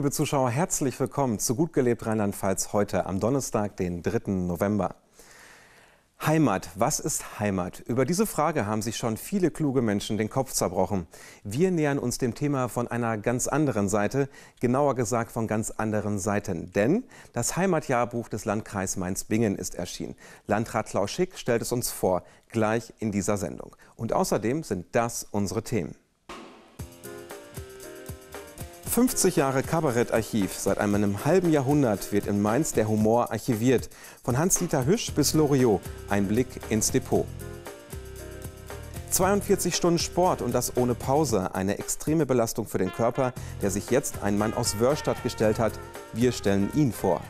Liebe Zuschauer, herzlich willkommen zu Gut gelebt Rheinland-Pfalz heute am Donnerstag, den 3. November. Heimat, was ist Heimat? Über diese Frage haben sich schon viele kluge Menschen den Kopf zerbrochen. Wir nähern uns dem Thema von einer ganz anderen Seite, genauer gesagt von ganz anderen Seiten. Denn das Heimatjahrbuch des Landkreis Mainz-Bingen ist erschienen. Landrat Klaus Schick stellt es uns vor, gleich in dieser Sendung. Und außerdem sind das unsere Themen. 50 Jahre Kabarettarchiv. Seit einem halben Jahrhundert wird in Mainz der Humor archiviert. Von Hans-Dieter Hüsch bis Loriot. Ein Blick ins Depot. 42 Stunden Sport und das ohne Pause. Eine extreme Belastung für den Körper, der sich jetzt ein Mann aus Wörstadt gestellt hat. Wir stellen ihn vor.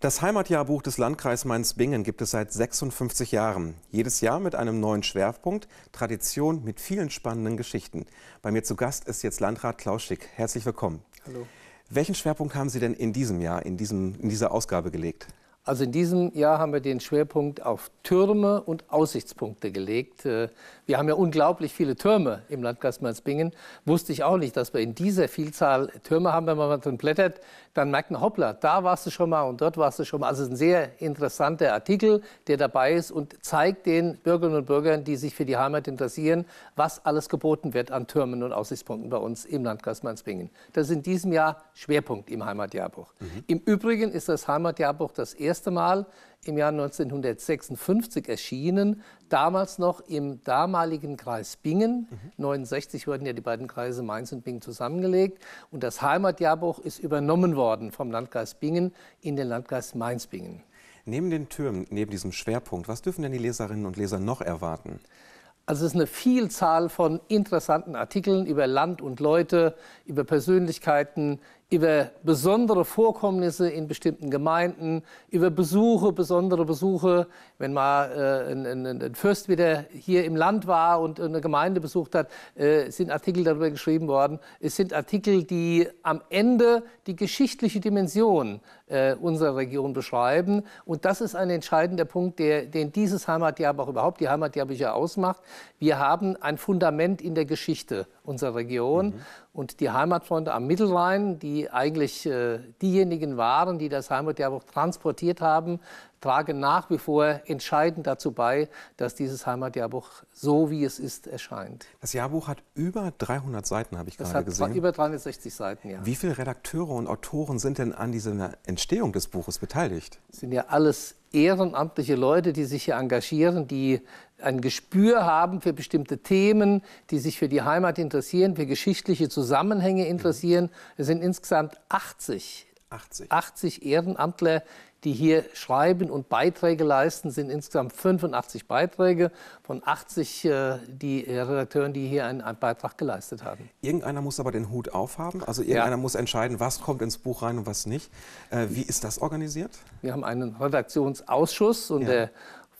Das Heimatjahrbuch des Landkreis Mainz-Bingen gibt es seit 56 Jahren. Jedes Jahr mit einem neuen Schwerpunkt, Tradition mit vielen spannenden Geschichten. Bei mir zu Gast ist jetzt Landrat Klaus Schick. Herzlich willkommen. Hallo. Welchen Schwerpunkt haben Sie denn in diesem Jahr, in, diesem, in dieser Ausgabe gelegt? Also in diesem Jahr haben wir den Schwerpunkt auf Türme und Aussichtspunkte gelegt. Äh, wir haben ja unglaublich viele Türme im Landkreis Mainz-Bingen. Wusste ich auch nicht, dass wir in dieser Vielzahl Türme haben. Wenn man mal drin blättert, dann merkt man, hoppla, da warst du schon mal und dort warst du schon mal. Also es ist ein sehr interessanter Artikel, der dabei ist und zeigt den Bürgerinnen und Bürgern, die sich für die Heimat interessieren, was alles geboten wird an Türmen und Aussichtspunkten bei uns im Landkreis Mainz-Bingen. Das ist in diesem Jahr Schwerpunkt im Heimatjahrbuch. Mhm. Im Übrigen ist das Heimatjahrbuch das erste Mal im Jahr 1956 erschienen, damals noch im damaligen Kreis Bingen. Mhm. 69 wurden ja die beiden Kreise Mainz und Bingen zusammengelegt. Und das Heimatjahrbuch ist übernommen worden vom Landkreis Bingen in den Landkreis Mainz-Bingen. Neben den Türmen, neben diesem Schwerpunkt, was dürfen denn die Leserinnen und Leser noch erwarten? Also es ist eine Vielzahl von interessanten Artikeln über Land und Leute, über Persönlichkeiten, über besondere Vorkommnisse in bestimmten Gemeinden, über Besuche, besondere Besuche, wenn mal äh, ein, ein, ein, Fürst wieder hier im Land war und eine Gemeinde besucht hat, äh, sind Artikel darüber geschrieben worden. Es sind Artikel, die am Ende die geschichtliche Dimension äh, unserer Region beschreiben. Und das ist ein entscheidender Punkt, der, den dieses Heimatjahr, aber auch überhaupt die Heimatjahrbücher ausmacht. Wir haben ein Fundament in der Geschichte unserer Region. Mhm. Und die Heimatfreunde am Mittelrhein, die eigentlich äh, diejenigen waren, die das Heimatjahrbuch transportiert haben, tragen nach wie vor entscheidend dazu bei, dass dieses Heimatjahrbuch so, wie es ist, erscheint. Das Jahrbuch hat über 300 Seiten, habe ich das gerade gesehen. Hat über 360 Seiten, ja. Wie viele Redakteure und Autoren sind denn an dieser Entstehung des Buches beteiligt? Das sind ja alles ehrenamtliche Leute, die sich hier engagieren, die ein Gespür haben für bestimmte Themen, die sich für die Heimat interessieren, für geschichtliche Zusammenhänge interessieren. Es sind insgesamt 80, 80. 80 Ehrenamtler, die hier schreiben und Beiträge leisten, Es sind insgesamt 85 Beiträge von 80 äh, die Redakteuren, die hier einen, einen, Beitrag geleistet haben. Irgendeiner muss aber den Hut aufhaben, also irgendeiner ja. muss entscheiden, was kommt ins Buch rein und was nicht. Äh, wie ist das organisiert? Wir haben einen Redaktionsausschuss und ja. der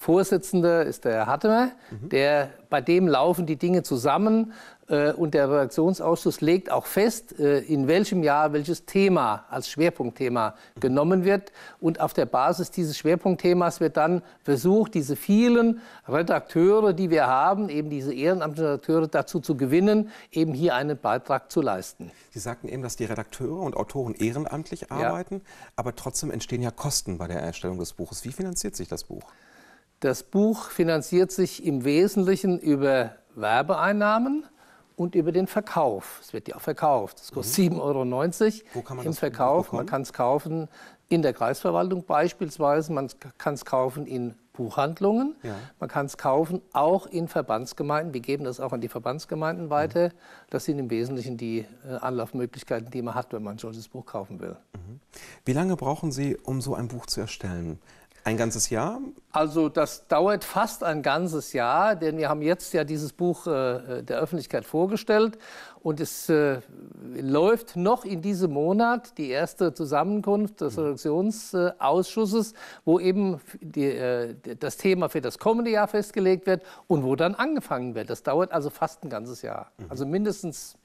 Vorsitzende ist der Herr Hattemer, mhm. der, bei dem laufen die Dinge zusammen äh, und der Redaktionsausschuss legt auch fest, äh, in welchem Jahr welches Thema als Schwerpunktthema mhm. genommen wird. Und auf der Basis dieses Schwerpunktthemas wird dann versucht, diese vielen Redakteure, die wir haben, eben diese ehrenamtlichen Redakteure dazu zu gewinnen, eben hier einen Beitrag zu leisten. Sie sagten eben, dass die Redakteure und Autoren ehrenamtlich arbeiten, ja. aber trotzdem entstehen ja Kosten bei der Erstellung des Buches. Wie finanziert sich das Buch? Das Buch finanziert sich im Wesentlichen über Werbeeinnahmen und über den Verkauf. Es wird ja auch verkauft. Es kostet mhm. 7,90 Euro Wo kann man im Verkauf. Man kann es kaufen in der Kreisverwaltung beispielsweise. Man kann es kaufen in Buchhandlungen. Ja. Man kann es kaufen auch in Verbandsgemeinden. Wir geben das auch an die Verbandsgemeinden weiter. Mhm. Das sind im Wesentlichen die äh, Anlaufmöglichkeiten, die man hat, wenn man ein solches Buch kaufen will. Mhm. Wie lange brauchen Sie, um so ein Buch zu erstellen? Ein ganzes Jahr? Also das dauert fast ein ganzes Jahr, denn wir haben jetzt ja dieses Buch äh, der Öffentlichkeit vorgestellt und es äh, läuft noch in diesem Monat die erste Zusammenkunft des Redaktionsausschusses, wo eben die, äh, das Thema für das kommende Jahr festgelegt wird und wo dann angefangen wird. Das dauert also fast ein ganzes Jahr, mhm. also mindestens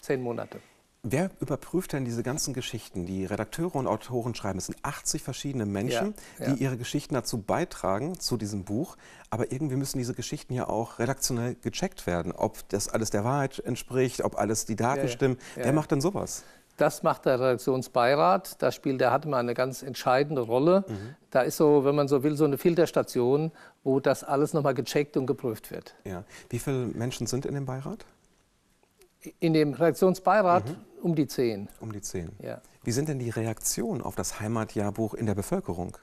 zehn Monate. Wer überprüft denn diese ganzen Geschichten? Die Redakteure und Autoren schreiben, es sind 80 verschiedene Menschen, ja, ja. die ihre Geschichten dazu beitragen, zu diesem Buch. Aber irgendwie müssen diese Geschichten ja auch redaktionell gecheckt werden, ob das alles der Wahrheit entspricht, ob alles die Daten ja, stimmen. Wer macht denn sowas? Das macht der Redaktionsbeirat. Da spielt der Hartmann eine ganz entscheidende Rolle. Mhm. Da ist so, wenn man so will, so eine Filterstation, wo das alles nochmal gecheckt und geprüft wird. Ja. Wie viele Menschen sind in dem Beirat? In dem Redaktionsbeirat mhm. Um die zehn. Um die zehn. Ja. Wie sind denn die Reaktionen auf das Heimatjahrbuch in der Bevölkerung?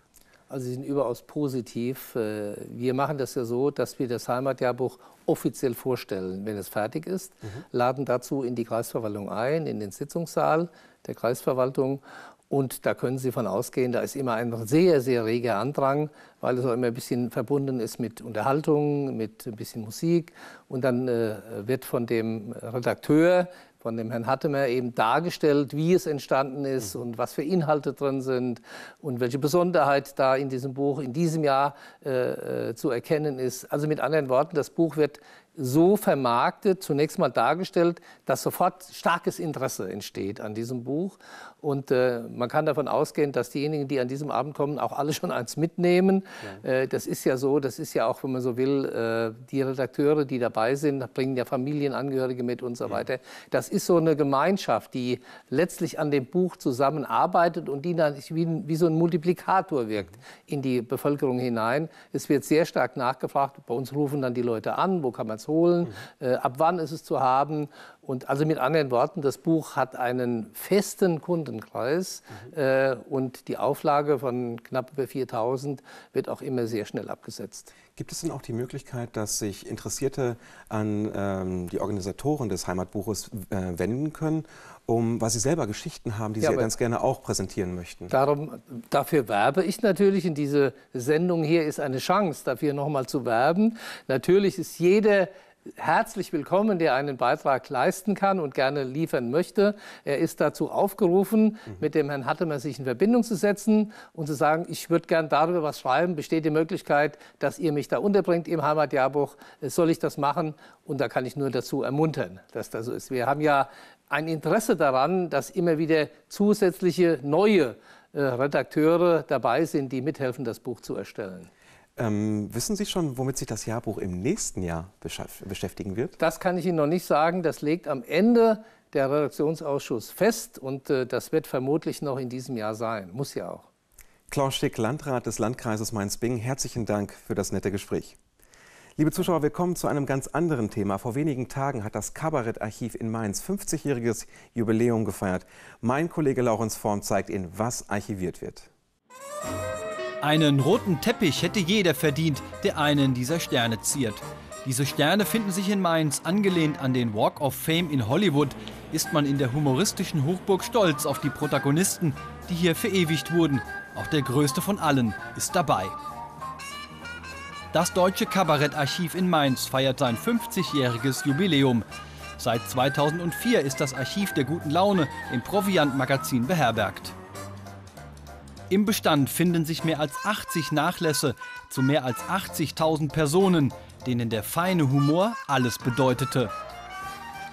Also sie sind überaus positiv. Äh, wir machen das ja so, dass wir das Heimatjahrbuch offiziell vorstellen, wenn es fertig ist, mhm. laden dazu in die Kreisverwaltung ein, in den Sitzungssaal der Kreisverwaltung. Und da können Sie von ausgehen, da ist immer ein sehr, sehr reger Andrang, weil es auch immer ein bisschen verbunden ist mit Unterhaltung, mit ein bisschen Musik. Und dann äh, wird von dem Redakteur von dem Herrn Hattemer eben dargestellt, wie es entstanden ist mhm. und was für Inhalte drin sind und welche Besonderheit da in diesem Buch in diesem Jahr äh, äh zu erkennen ist. Also mit anderen Worten, das Buch wird so vermarktet, zunächst mal dargestellt, dass sofort starkes Interesse entsteht an diesem Buch. Und äh, man kann davon ausgehen, dass diejenigen, die an diesem Abend kommen, auch alle schon eins mitnehmen. Ja. Äh, das ist ja so, das ist ja auch, wenn man so will, äh, die Redakteure, die dabei sind, bringen ja Familienangehörige mit und so ja. weiter. Das ist so eine Gemeinschaft, die letztlich an dem Buch zusammenarbeitet und die dann wie, wie so ein Multiplikator wirkt in die Bevölkerung hinein. Es wird sehr stark nachgefragt. Bei uns rufen dann die Leute an, wo kann man es holen, mhm. äh, ab wann ist es zu haben. Und also mit anderen Worten, das Buch hat einen festen Kundenkreis mhm. äh, und die Auflage von knapp über 4000 wird auch immer sehr schnell abgesetzt. Gibt es denn auch die Möglichkeit, dass sich Interessierte an ähm, die Organisatoren des Heimatbuches äh, wenden können, um, weil sie selber Geschichten haben, die ja, sie ganz gerne auch präsentieren möchten? Darum, dafür werbe ich natürlich. In diese Sendung hier ist eine Chance, dafür nochmal zu werben. Natürlich ist jeder herzlich willkommen, der einen Beitrag leisten kann und gerne liefern möchte. Er ist dazu aufgerufen, mhm. mit dem Herrn Hattemer sich in Verbindung zu setzen und zu sagen, ich würde gern darüber was schreiben. Besteht die Möglichkeit, dass ihr mich da unterbringt im Heimatjahrbuch? Soll ich das machen? Und da kann ich nur dazu ermuntern, dass das so ist. Wir haben ja ein Interesse daran, dass immer wieder zusätzliche neue äh, Redakteure dabei sind, die mithelfen, das Buch zu erstellen. Ähm, wissen Sie schon, womit sich das Jahrbuch im nächsten Jahr beschäftigen wird? Das kann ich Ihnen noch nicht sagen. Das legt am Ende der Redaktionsausschuss fest und äh, das wird vermutlich noch in diesem Jahr sein. Muss ja auch. Klaus Schick, Landrat des Landkreises Mainz-Bingen, herzlichen Dank für das nette Gespräch. Liebe Zuschauer, wir kommen zu einem ganz anderen Thema. Vor wenigen Tagen hat das Kabarettarchiv in Mainz 50-jähriges Jubiläum gefeiert. Mein Kollege Laurens Form zeigt Ihnen, was archiviert wird. Einen roten Teppich hätte jeder verdient, der einen dieser Sterne ziert. Diese Sterne finden sich in Mainz, angelehnt an den Walk of Fame in Hollywood, ist man in der humoristischen Hochburg stolz auf die Protagonisten, die hier verewigt wurden. Auch der größte von allen ist dabei. Das Deutsche Kabarettarchiv in Mainz feiert sein 50-jähriges Jubiläum. Seit 2004 ist das Archiv der guten Laune im Proviant-Magazin beherbergt. Im Bestand finden sich mehr als 80 Nachlässe zu mehr als 80.000 Personen, denen der feine Humor alles bedeutete.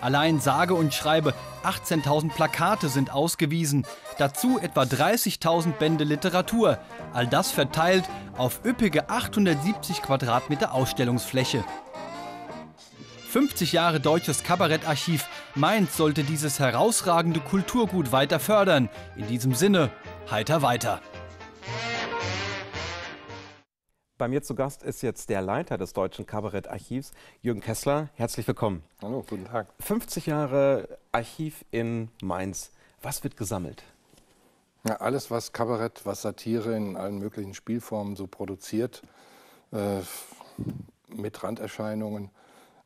Allein sage und schreibe 18.000 Plakate sind ausgewiesen, dazu etwa 30.000 Bände Literatur, all das verteilt auf üppige 870 Quadratmeter Ausstellungsfläche. 50 Jahre deutsches Kabarettarchiv Mainz sollte dieses herausragende Kulturgut weiter fördern. In diesem Sinne, heiter weiter. Bei mir zu Gast ist jetzt der Leiter des Deutschen Kabarettarchivs, Jürgen Kessler. Herzlich willkommen. Hallo, guten Tag. 50 Jahre Archiv in Mainz. Was wird gesammelt? Ja, alles, was Kabarett, was Satire in allen möglichen Spielformen so produziert, äh, mit Randerscheinungen.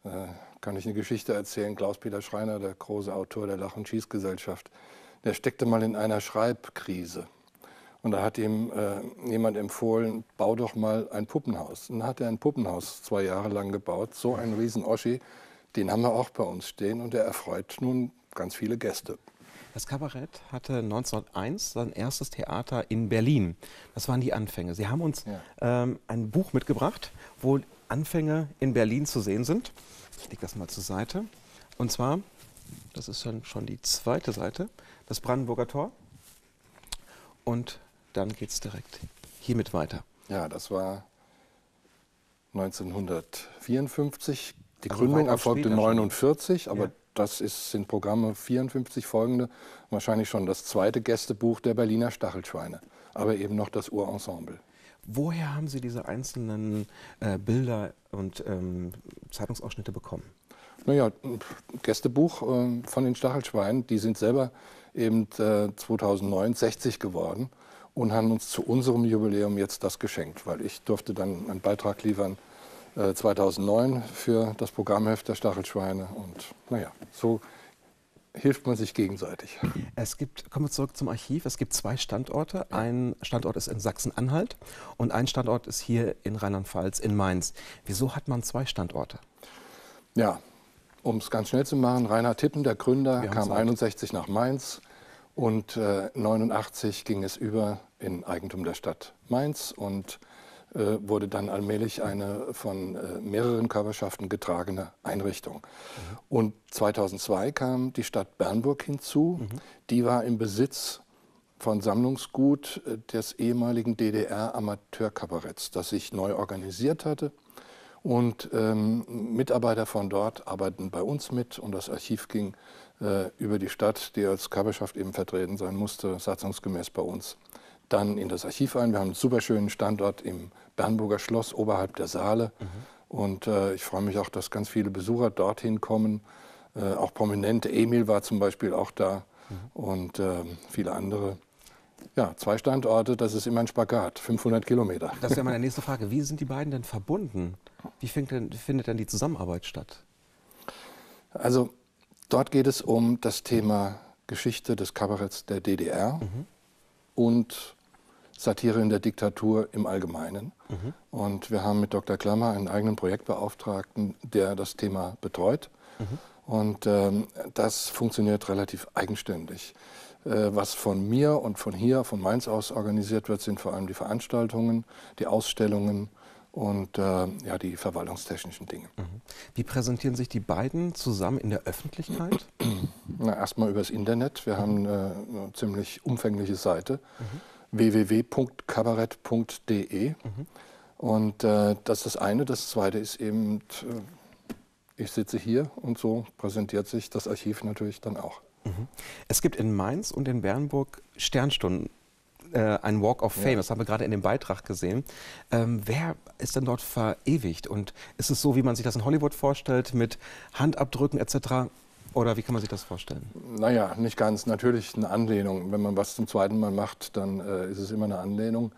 Äh, kann ich eine Geschichte erzählen? Klaus-Peter Schreiner, der große Autor der Lach- und Schießgesellschaft, der steckte mal in einer Schreibkrise. Und da hat ihm äh, jemand empfohlen, bau doch mal ein Puppenhaus. Und dann hat er ein Puppenhaus zwei Jahre lang gebaut, so ein riesen Oschi, den haben wir auch bei uns stehen und der erfreut nun ganz viele Gäste. Das Kabarett hatte 1901 sein erstes Theater in Berlin. Das waren die Anfänge. Sie haben uns ja. ähm, ein Buch mitgebracht, wo Anfänge in Berlin zu sehen sind. Ich lege das mal zur Seite. Und zwar, das ist schon, schon die zweite Seite, das Brandenburger Tor. Und dann geht es direkt hiermit weiter. Ja, das war 1954. Die also Gründung erfolgte 1949, aber ja. das ist, sind Programme 54 folgende, wahrscheinlich schon das zweite Gästebuch der Berliner Stachelschweine, aber eben noch das Urensemble. Woher haben Sie diese einzelnen äh, Bilder und ähm, Zeitungsausschnitte bekommen? Naja, Gästebuch äh, von den Stachelschweinen, die sind selber eben äh, 2009 60 geworden und haben uns zu unserem Jubiläum jetzt das geschenkt, weil ich durfte dann einen Beitrag liefern 2009 äh, für das Programmheft der Stachelschweine und naja, so hilft man sich gegenseitig. Es gibt, kommen wir zurück zum Archiv, es gibt zwei Standorte. Ein Standort ist in Sachsen-Anhalt und ein Standort ist hier in Rheinland-Pfalz, in Mainz. Wieso hat man zwei Standorte? Ja, um es ganz schnell zu machen, Rainer Tippen, der Gründer, kam 61 nach Mainz und äh, 89 ging es über in Eigentum der Stadt Mainz und äh, wurde dann allmählich eine von äh, mehreren Körperschaften getragene Einrichtung. Mhm. Und 2002 kam die Stadt Bernburg hinzu. Mhm. Die war im Besitz von Sammlungsgut äh, des ehemaligen DDR-Amateurkabaretts, das sich neu organisiert hatte. Und ähm, Mitarbeiter von dort arbeiten bei uns mit und das Archiv ging äh, über die Stadt, die als Körperschaft eben vertreten sein musste, satzungsgemäß bei uns dann in das Archiv ein. Wir haben einen super schönen Standort im Bernburger Schloss oberhalb der Saale. Mhm. Und äh, ich freue mich auch, dass ganz viele Besucher dorthin kommen. Äh, auch prominente. Emil war zum Beispiel auch da mhm. und äh, viele andere. Ja, zwei Standorte, das ist immer ein Spagat, 500 Kilometer. Das wäre meine nächste Frage. Wie sind die beiden denn verbunden? Wie denn, findet denn die Zusammenarbeit statt? Also dort geht es um das Thema Geschichte des Kabaretts der DDR mhm. und Satire in der Diktatur im Allgemeinen. Mhm. Und wir haben mit Dr. Klammer einen eigenen Projektbeauftragten, der das Thema betreut. Mhm. Und ähm, das funktioniert relativ eigenständig. Äh, was von mir und von hier, von Mainz aus organisiert wird, sind vor allem die Veranstaltungen, die Ausstellungen und äh, ja, die verwaltungstechnischen Dinge. Mhm. Wie präsentieren sich die beiden zusammen in der Öffentlichkeit? Na, erstmal übers Internet. Wir haben äh, eine ziemlich umfängliche Seite. Mhm www.kabarett.de. Mhm. Und äh, das ist das eine. Das zweite ist eben, äh, ich sitze hier und so präsentiert sich das Archiv natürlich dann auch. Mhm. Es gibt in Mainz und in Bernburg Sternstunden. Äh, ein Walk of Fame, ja. das haben wir gerade in dem Beitrag gesehen. Ähm, wer ist denn dort verewigt? Und ist es so, wie man sich das in Hollywood vorstellt, mit Handabdrücken etc.? Oder wie kann man sich das vorstellen? Naja, nicht ganz. Natürlich eine Anlehnung. Wenn man was zum zweiten Mal macht, dann äh, ist es immer eine Anlehnung.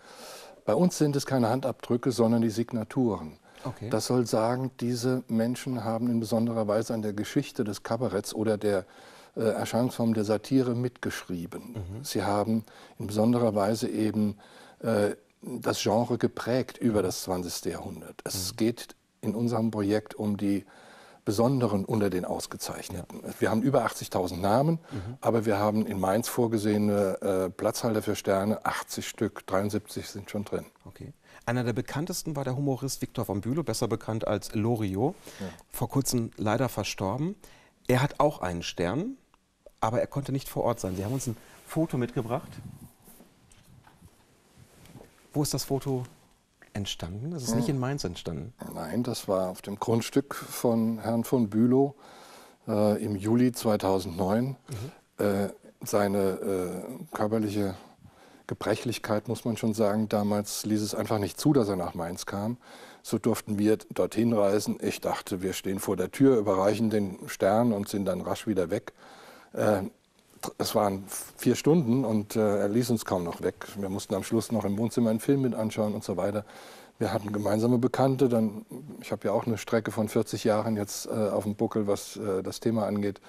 Bei uns sind es keine Handabdrücke, sondern die Signaturen. Okay. Das soll sagen, diese Menschen haben in besonderer Weise an der Geschichte des Kabaretts oder der äh, Erscheinungsform der Satire mitgeschrieben. Mhm. Sie haben in besonderer Weise eben äh, das Genre geprägt über das 20. Jahrhundert. Es mhm. geht in unserem Projekt um die Besonderen unter den Ausgezeichneten. Ja. Wir haben über 80.000 Namen, mhm. aber wir haben in Mainz vorgesehene äh, Platzhalter für Sterne, 80 Stück, 73 sind schon drin. Okay. Einer der bekanntesten war der Humorist Victor von Bülow, besser bekannt als Loriot, ja. vor kurzem leider verstorben. Er hat auch einen Stern, aber er konnte nicht vor Ort sein. Sie haben uns ein Foto mitgebracht. Wo ist das Foto entstanden? Das ist nicht in Mainz entstanden. Nein, das war auf dem Grundstück von Herrn von Bülow äh, im Juli 2009. Mhm. Äh, seine äh, körperliche Gebrechlichkeit, muss man schon sagen, damals ließ es einfach nicht zu, dass er nach Mainz kam. So durften wir dorthin reisen. Ich dachte, wir stehen vor der Tür, überreichen den Stern und sind dann rasch wieder weg. Äh, es waren vier Stunden und äh, er ließ uns kaum noch weg. Wir mussten am Schluss noch im Wohnzimmer einen Film mit anschauen und so weiter. Wir hatten gemeinsame Bekannte. Dann, ich habe ja auch eine Strecke von 40 Jahren jetzt äh, auf dem Buckel, was das Thema angeht.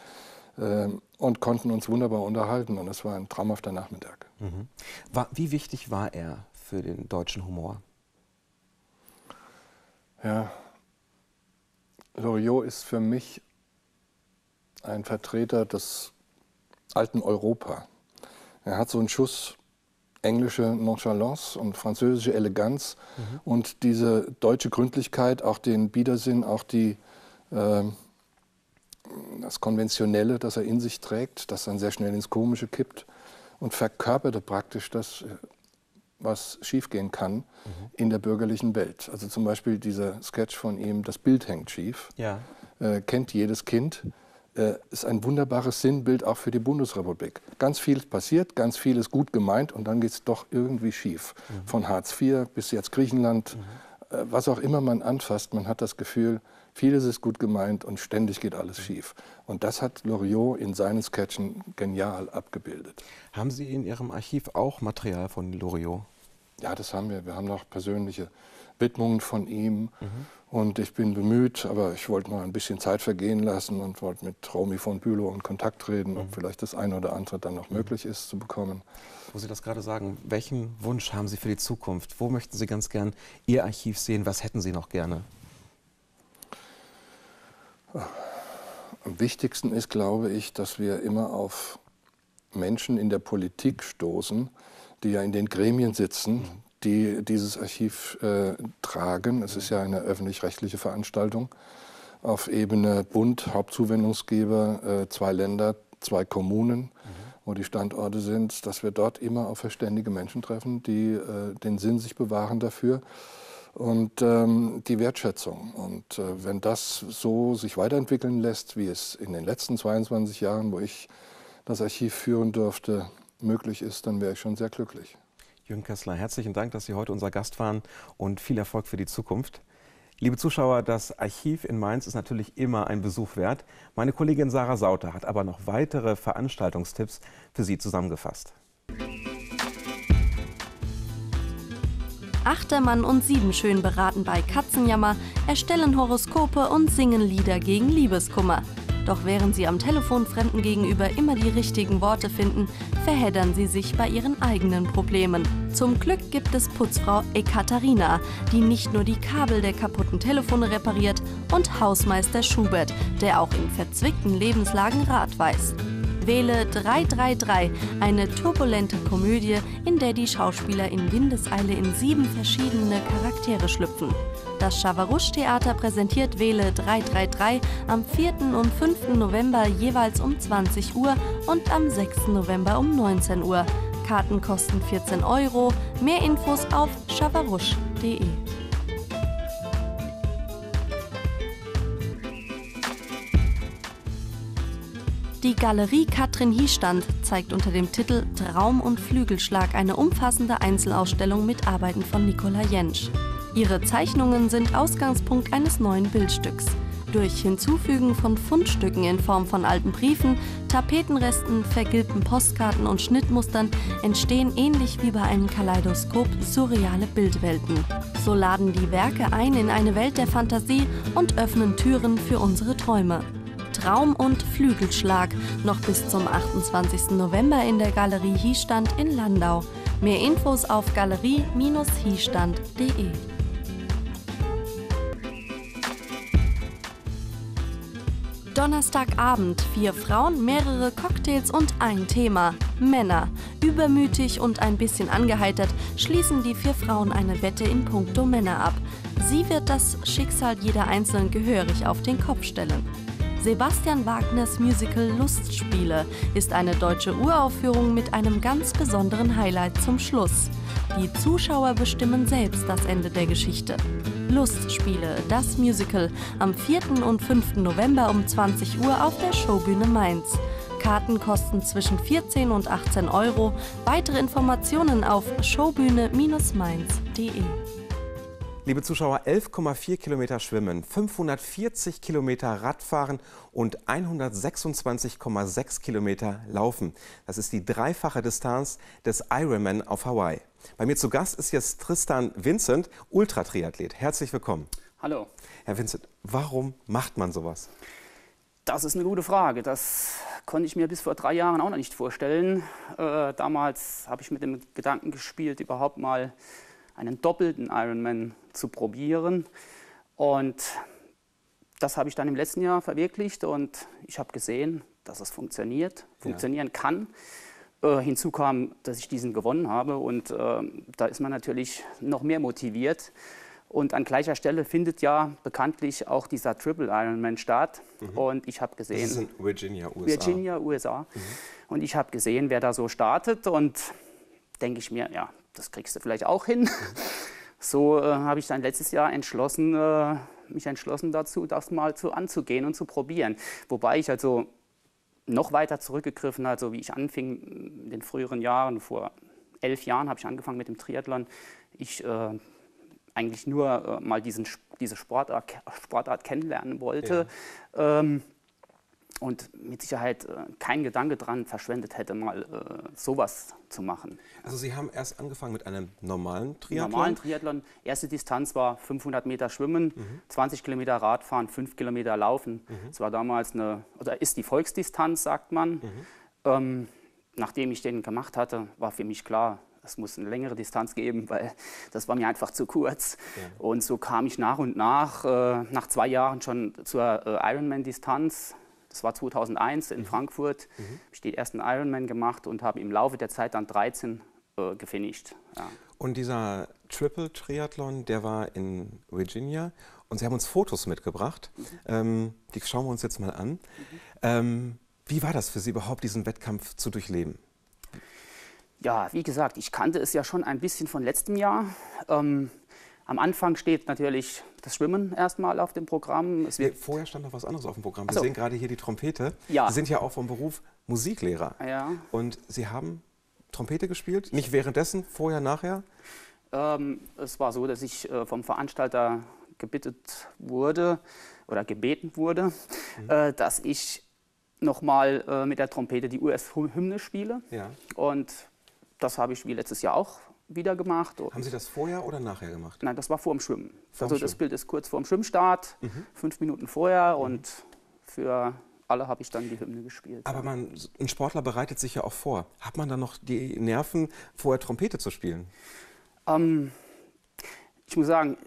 Und konnten uns wunderbar unterhalten. Und es war ein traumhafter Nachmittag. Mhm. War, wie wichtig war er für den deutschen Humor? Ja, Loriot ist für mich ein Vertreter des alten Europa. Er hat so einen Schuss englische Nonchalance und französische Eleganz mhm. und diese deutsche Gründlichkeit, auch den Biedersinn, auch die, äh, das Konventionelle, das er in sich trägt, das dann sehr schnell ins Komische kippt und verkörperte praktisch das, was schiefgehen kann mhm. in der bürgerlichen Welt. Also zum Beispiel dieser Sketch von ihm, das Bild hängt schief, ja. äh, kennt jedes Kind äh, ist ein wunderbares Sinnbild auch für die Bundesrepublik. Ganz viel passiert, ganz viel ist gut gemeint und dann geht es doch irgendwie schief. Mhm. Von Hartz IV bis jetzt Griechenland, mhm. äh, was auch immer man anfasst, man hat das Gefühl, Vieles ist gut gemeint und ständig geht alles schief. Und das hat Loriot in seinen Sketchen genial abgebildet. Haben Sie in Ihrem Archiv auch Material von Loriot? Ja, das haben wir. Wir haben noch persönliche Widmungen von ihm. Mhm. Und ich bin bemüht, aber ich wollte mal ein bisschen Zeit vergehen lassen und wollte mit Romy von Bülow in Kontakt treten, ob mhm. vielleicht das eine oder andere dann noch mhm. möglich ist zu bekommen. Wo Sie das gerade sagen, welchen Wunsch haben Sie für die Zukunft? Wo möchten Sie ganz gern Ihr Archiv sehen? Was hätten Sie noch gerne? Am wichtigsten ist, glaube ich, dass wir immer auf Menschen in der Politik stoßen, die ja in den Gremien sitzen, die dieses Archiv äh, tragen. Es ist ja eine öffentlich-rechtliche Veranstaltung auf Ebene Bund, Hauptzuwendungsgeber, äh, zwei Länder, zwei Kommunen, mhm. wo die Standorte sind, dass wir dort immer auf verständige Menschen treffen, die äh, den Sinn sich bewahren dafür und ähm, die Wertschätzung. Und äh, wenn das so sich weiterentwickeln lässt, wie es in den letzten 22 Jahren, wo ich das Archiv führen durfte, möglich ist, dann wäre ich schon sehr glücklich. Jürgen Kessler, herzlichen Dank, dass Sie heute unser Gast waren und viel Erfolg für die Zukunft. Liebe Zuschauer, das Archiv in Mainz ist natürlich immer ein Besuch wert. Meine Kollegin Sarah Sauter hat aber noch weitere Veranstaltungstipps für Sie zusammengefasst. Achtermann und Siebenschön beraten bei Katzenjammer, erstellen Horoskope und singen Lieder gegen Liebeskummer. Doch während sie am Telefon Fremden gegenüber immer die richtigen Worte finden, verheddern sie sich bei ihren eigenen Problemen. Zum Glück gibt es Putzfrau Ekaterina, die nicht nur die Kabel der kaputten Telefone repariert, und Hausmeister Schubert, der auch in verzwickten Lebenslagen Rat weiß. Wähle 333, eine turbulente Komödie, in der die Schauspieler in Windeseile in sieben verschiedene Charaktere schlüpfen. Das Schavarusch-Theater präsentiert Wähle 333 am 4. und 5. November jeweils um 20 Uhr und am 6. November um 19 Uhr. Karten kosten 14 Euro. Mehr Infos auf schavarusch.de. Die Galerie Katrin Hiestand zeigt unter dem Titel Traum und Flügelschlag eine umfassende Einzelausstellung mit Arbeiten von Nicola Jentsch. Ihre Zeichnungen sind Ausgangspunkt eines neuen Bildstücks. Durch Hinzufügen von Fundstücken in Form von alten Briefen, Tapetenresten, vergilbten Postkarten und Schnittmustern entstehen ähnlich wie bei einem Kaleidoskop surreale Bildwelten. So laden die Werke ein in eine Welt der Fantasie und öffnen Türen für unsere Träume. Traum und Flügelschlag noch bis zum 28. November in der Galerie Hiestand in Landau. Mehr Infos auf galerie-hiestand.de. Donnerstagabend, vier Frauen, mehrere Cocktails und ein Thema. Männer. Übermütig und ein bisschen angeheitert schließen die vier Frauen eine Wette in puncto Männer ab. Sie wird das Schicksal jeder Einzelnen gehörig auf den Kopf stellen. Sebastian Wagners Musical Lustspiele ist eine deutsche Uraufführung mit einem ganz besonderen Highlight zum Schluss. Die Zuschauer bestimmen selbst das Ende der Geschichte. Lustspiele, das Musical, am 4. und 5. November um 20 Uhr auf der Showbühne Mainz. Karten kosten zwischen 14 und 18 Euro. Weitere Informationen auf showbühne-mainz.de. Liebe Zuschauer, 11,4 Kilometer schwimmen, 540 Kilometer Radfahren und 126,6 Kilometer laufen. Das ist die dreifache Distanz des Ironman auf Hawaii. Bei mir zu Gast ist jetzt Tristan Vincent, Ultratriathlet. Herzlich willkommen. Hallo. Herr Vincent, warum macht man sowas? Das ist eine gute Frage. Das konnte ich mir bis vor drei Jahren auch noch nicht vorstellen. Äh, damals habe ich mit dem Gedanken gespielt, überhaupt mal einen doppelten Ironman zu probieren. Und das habe ich dann im letzten Jahr verwirklicht und ich habe gesehen, dass es funktioniert, funktionieren ja. kann. Äh, hinzu kam, dass ich diesen gewonnen habe und äh, da ist man natürlich noch mehr motiviert. Und an gleicher Stelle findet ja bekanntlich auch dieser Triple Ironman statt. Mhm. Und ich habe gesehen. Das ist in Virginia, USA. Virginia, USA. Mhm. Und ich habe gesehen, wer da so startet. Und denke ich mir, ja, das kriegst du vielleicht auch hin. Mhm. So äh, habe ich dann letztes Jahr entschlossen, äh, mich entschlossen dazu, das mal zu anzugehen und zu probieren. Wobei ich also noch weiter zurückgegriffen, also wie ich anfing in den früheren Jahren, vor elf Jahren habe ich angefangen mit dem Triathlon. Ich äh, eigentlich nur äh, mal diesen, diese Sportart, Sportart kennenlernen wollte. Ja. Ähm, und mit Sicherheit äh, kein Gedanke daran verschwendet hätte, mal äh, sowas zu machen. Also Sie haben erst angefangen mit einem normalen Triathlon? Normalen Triathlon. Erste Distanz war 500 Meter Schwimmen, mhm. 20 Kilometer Radfahren, 5 Kilometer Laufen. Es mhm. war damals eine, oder ist die Volksdistanz, sagt man. Mhm. Ähm, nachdem ich den gemacht hatte, war für mich klar, es muss eine längere Distanz geben, weil das war mir einfach zu kurz. Ja. Und so kam ich nach und nach, äh, nach zwei Jahren schon zur äh, Ironman-Distanz das war 2001 in mhm. Frankfurt. Mhm. Habe ich den ersten Ironman gemacht und habe im Laufe der Zeit dann 13 äh, gefinisht. Ja. Und dieser Triple Triathlon, der war in Virginia und Sie haben uns Fotos mitgebracht. Mhm. Ähm, die schauen wir uns jetzt mal an. Mhm. Ähm, wie war das für Sie überhaupt, diesen Wettkampf zu durchleben? Ja, wie gesagt, ich kannte es ja schon ein bisschen von letztem Jahr. Ähm, am Anfang steht natürlich das Schwimmen erstmal auf dem Programm. Nee, vorher stand noch was anderes auf dem Programm. Wir so. sehen gerade hier die Trompete. Ja. Sie sind ja auch vom Beruf Musiklehrer. Ja. Und Sie haben Trompete gespielt? Nicht währenddessen, vorher, nachher? Ähm, es war so, dass ich äh, vom Veranstalter gebittet wurde oder gebeten wurde, mhm. äh, dass ich nochmal äh, mit der Trompete die US-Hymne spiele. Ja. Und das habe ich wie letztes Jahr auch wieder gemacht. Haben Sie das vorher oder nachher gemacht? Nein, das war vor dem Schwimmen. Vor also das Bild ist kurz vor dem Schwimmstart, mhm. fünf Minuten vorher mhm. und für alle habe ich dann die Hymne gespielt. Aber man, ein Sportler bereitet sich ja auch vor. Hat man dann noch die Nerven, vorher Trompete zu spielen? Ähm, ich muss sagen,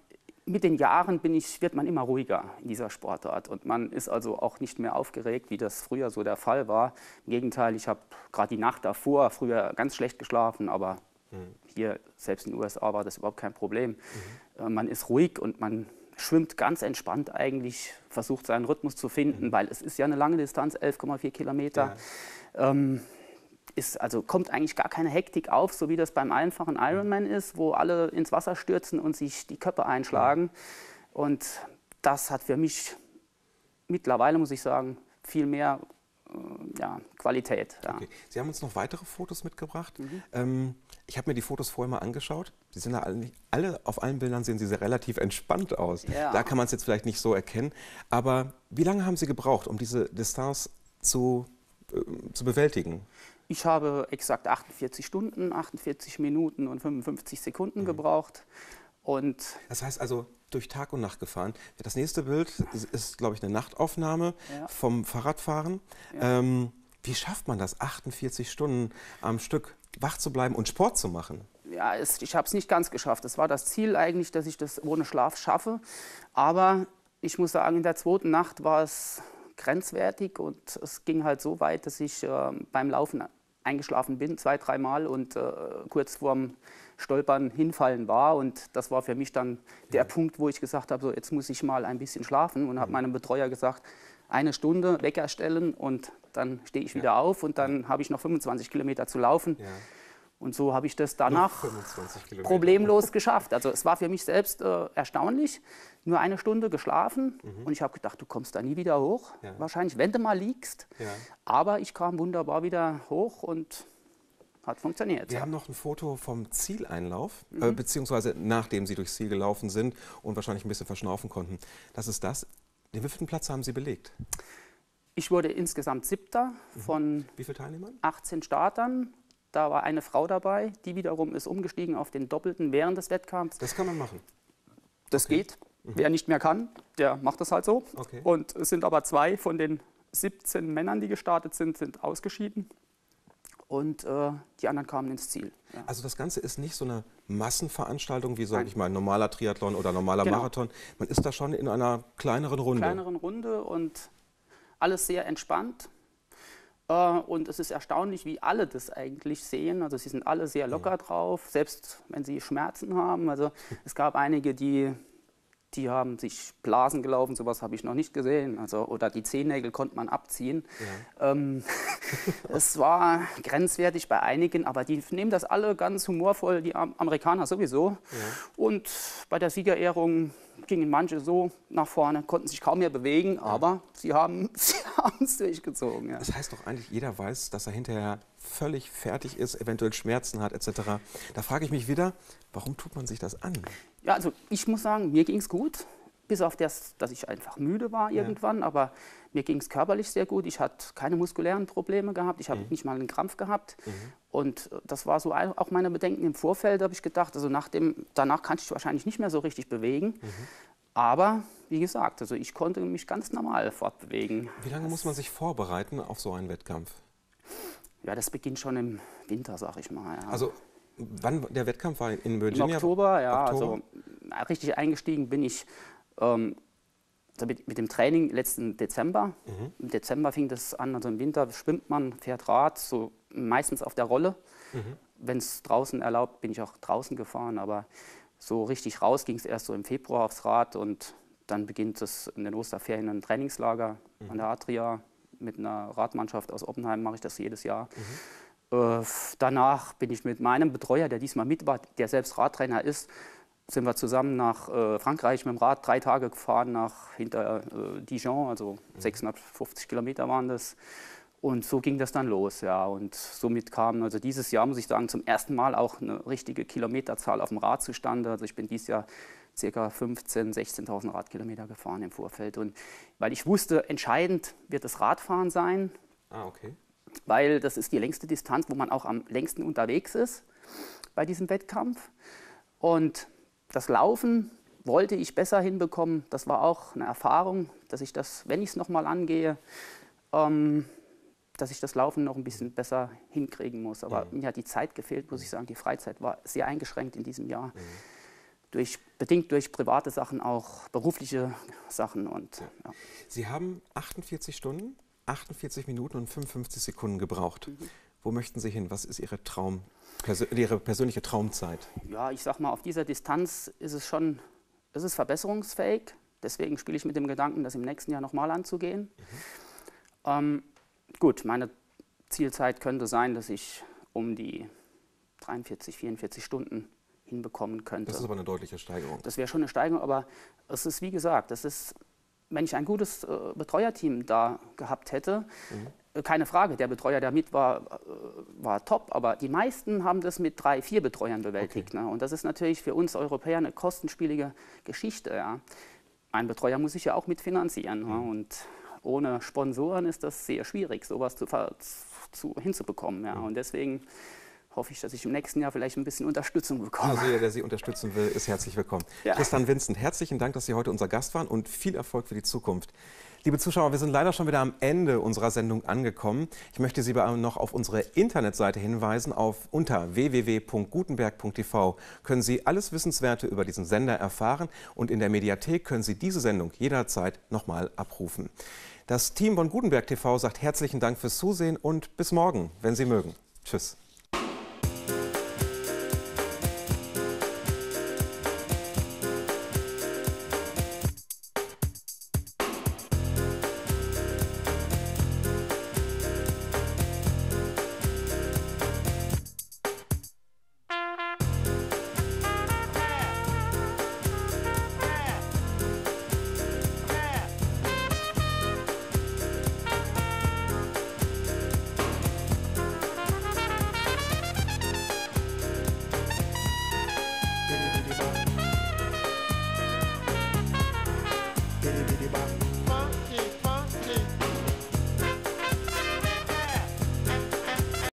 mit den Jahren ich, wird man immer ruhiger in dieser Sportart und man ist also auch nicht mehr aufgeregt, wie das früher so der Fall war. Im Gegenteil, ich habe gerade die Nacht davor früher ganz schlecht geschlafen, aber mhm. hier, selbst in den USA, war das überhaupt kein Problem. Mhm. man ist ruhig und man schwimmt ganz entspannt eigentlich, versucht seinen Rhythmus zu finden, mhm. weil es ist ja eine lange Distanz, 11,4 Kilometer. Ja. Ähm, ist, also kommt eigentlich gar keine Hektik auf, so wie das beim einfachen Ironman ist, wo alle ins Wasser stürzen und sich die Köpfe einschlagen. Und das hat für mich mittlerweile, muss ich sagen, viel mehr äh, ja, Qualität. Ja. Okay. Sie haben uns noch weitere Fotos mitgebracht. Mhm. Ähm, ich habe mir die Fotos vorher mal angeschaut. Sie sind alle, alle, auf allen Bildern sehen sie sehr relativ entspannt aus. Ja. Da kann man es jetzt vielleicht nicht so erkennen. Aber wie lange haben Sie gebraucht, um diese Distanz zu, äh, zu bewältigen? Ich habe exakt 48 Stunden, 48 Minuten und 55 Sekunden mhm. gebraucht. Und das heißt also durch Tag und Nacht gefahren. Das nächste Bild ist, ist glaube ich, eine Nachtaufnahme ja. vom Fahrradfahren. Ja. Ähm, wie schafft man das, 48 Stunden am Stück wach zu bleiben und Sport zu machen? Ja, es, ich habe es nicht ganz geschafft. Es war das Ziel eigentlich, dass ich das ohne Schlaf schaffe. Aber ich muss sagen, in der zweiten Nacht war es grenzwertig und es ging halt so weit, dass ich äh, beim Laufen eingeschlafen bin, zwei, dreimal und äh, kurz vorm Stolpern hinfallen war. Und das war für mich dann der ja. Punkt, wo ich gesagt habe, so, jetzt muss ich mal ein bisschen schlafen und habe meinem Betreuer gesagt, eine Stunde Wecker stellen und dann stehe ich wieder auf und dann habe ich noch 25 Kilometer zu laufen. Und so habe ich das danach problemlos geschafft. Also es war für mich selbst äh, erstaunlich. Nur eine Stunde geschlafen mhm. und ich habe gedacht, du kommst da nie wieder hoch. Ja. Wahrscheinlich, wenn du mal liegst. Ja. Aber ich kam wunderbar wieder hoch und hat funktioniert. Wir haben noch ein Foto vom Zieleinlauf, äh, mhm. äh, beziehungsweise nachdem Sie durchs Ziel gelaufen sind und wahrscheinlich ein bisschen verschnaufen konnten. Das ist das. Den wievielten Platz haben Sie belegt? Ich wurde insgesamt Siebter mhm. von Wie viele Teilnehmern? 18 Startern. Da war eine Frau dabei, die wiederum ist umgestiegen auf den Doppelten während des Wettkampfs. Das kann man machen. Das okay. geht. Mhm. Wer nicht mehr kann, der macht das halt so. Okay. Und es sind aber zwei von den 17 Männern, die gestartet sind, sind ausgeschieden und äh, die anderen kamen ins Ziel. Ja. Also das Ganze ist nicht so eine Massenveranstaltung wie, sage ich mal, ein normaler Triathlon oder normaler genau. Marathon. Man ist da schon in einer kleineren Runde. Kleineren Runde und alles sehr entspannt. Äh, und es ist erstaunlich, wie alle das eigentlich sehen. Also sie sind alle sehr locker drauf, selbst wenn sie Schmerzen haben. Also es gab einige, die die haben sich Blasen gelaufen, sowas habe ich noch nicht gesehen. Also, oder die Zehennägel konnte man abziehen. Ja. Ähm, es war grenzwertig bei einigen, aber die nehmen das alle ganz humorvoll, die Amerikaner sowieso. Ja. Und bei der Siegerehrung gingen manche so nach vorne, konnten sich kaum mehr bewegen, aber sie haben sie es durchgezogen. Ja. Das heißt doch eigentlich, jeder weiß, dass er hinterher völlig fertig ist, eventuell Schmerzen hat etc. Da frage ich mich wieder, warum tut man sich das an? Ja, also ich muss sagen, mir ging es gut, bis auf das, dass ich einfach müde war irgendwann, ja. aber mir ging es körperlich sehr gut. Ich hatte keine muskulären Probleme gehabt, ich habe mhm. nicht mal einen Krampf gehabt. Mhm. Und das war so auch meine Bedenken im Vorfeld, habe ich gedacht, also nach dem, danach kann ich wahrscheinlich nicht mehr so richtig bewegen. Mhm. Aber wie gesagt, also ich konnte mich ganz normal fortbewegen. Wie lange muss man sich vorbereiten auf so einen Wettkampf? Ja, das beginnt schon im Winter, sag ich mal. Ja. Also wann der Wettkampf war in Virginia? Im Oktober, ja. Oktober. Also richtig eingestiegen bin ich ähm, also mit, mit, dem Training letzten Dezember. Mhm. Im Dezember fing das an, also im Winter schwimmt man, fährt Rad, so meistens auf der Rolle. Mhm. Wenn es draußen erlaubt, bin ich auch draußen gefahren, aber so richtig raus ging es erst so im Februar aufs Rad und dann beginnt es in den Osterferien ein Trainingslager mhm. an der Adria mit einer Radmannschaft aus Oppenheim, mache ich das jedes Jahr. Mhm. Äh, danach bin ich mit meinem Betreuer, der diesmal mit war, der selbst Radtrainer ist, sind wir zusammen nach äh, Frankreich mit dem Rad drei Tage gefahren, nach hinter äh, Dijon, also mhm. 650 Kilometer waren das. Und so ging das dann los, ja. Und somit kam also dieses Jahr, muss ich sagen, zum ersten Mal auch eine richtige Kilometerzahl auf dem Rad zustande. Also ich bin dieses Jahr ca. 15.000, 16.000 Radkilometer gefahren im Vorfeld. Und weil ich wusste, entscheidend wird das Radfahren sein. Ah, okay. Weil das ist die längste Distanz, wo man auch am längsten unterwegs ist bei diesem Wettkampf. Und das Laufen wollte ich besser hinbekommen. Das war auch eine Erfahrung, dass ich das, wenn ich es nochmal angehe, ähm, dass ich das Laufen noch ein bisschen besser hinkriegen muss. Aber mhm. mir hat die Zeit gefehlt, muss ich sagen. Die Freizeit war sehr eingeschränkt in diesem Jahr. Mhm durch, bedingt durch private Sachen auch berufliche Sachen. Und, ja. Sie haben 48 Stunden, 48 Minuten und 55 Sekunden gebraucht. Mhm. Wo möchten Sie hin? Was ist Ihre, Traum, Ihre persönliche Traumzeit? Ja, ich sag mal, auf dieser Distanz ist es schon ist es verbesserungsfähig. Deswegen spiele ich mit dem Gedanken, das im nächsten Jahr nochmal anzugehen. Mhm. Ähm, gut, meine Zielzeit könnte sein, dass ich um die 43, 44 Stunden hinbekommen könnte. Das ist aber eine deutliche Steigerung. Das wäre schon eine Steigerung, aber es ist wie gesagt, das ist, wenn ich ein gutes äh, Betreuerteam da gehabt hätte, mhm. Keine Frage, der Betreuer, der mit war, äh, war top, aber die meisten haben das mit drei, vier Betreuern bewältigt. Okay. Ne? Und das ist natürlich für uns Europäer eine kostenspielige Geschichte. Ja? Ein Betreuer muss sich ja auch mitfinanzieren. Ne? Mhm. Ne? Und ohne Sponsoren ist das sehr schwierig, sowas zu, zu hinzubekommen. Ja? Mhm. Und deswegen hoffe ich, dass ich im nächsten Jahr vielleicht ein bisschen Unterstützung bekomme. Also jeder, der Sie unterstützen will, ist herzlich willkommen. Ja. Tristan Vincent, herzlichen Dank, dass Sie heute unser Gast waren und viel Erfolg für die Zukunft. Liebe Zuschauer, wir sind leider schon wieder am Ende unserer Sendung angekommen. Ich möchte Sie aber noch auf unsere Internetseite hinweisen. Auf unter www.gutenberg.tv können Sie alles Wissenswerte über diesen Sender erfahren und in der Mediathek können Sie diese Sendung jederzeit nochmal abrufen. Das Team von Gutenberg TV sagt herzlichen Dank fürs Zusehen und bis morgen, wenn Sie mögen. Tschüss.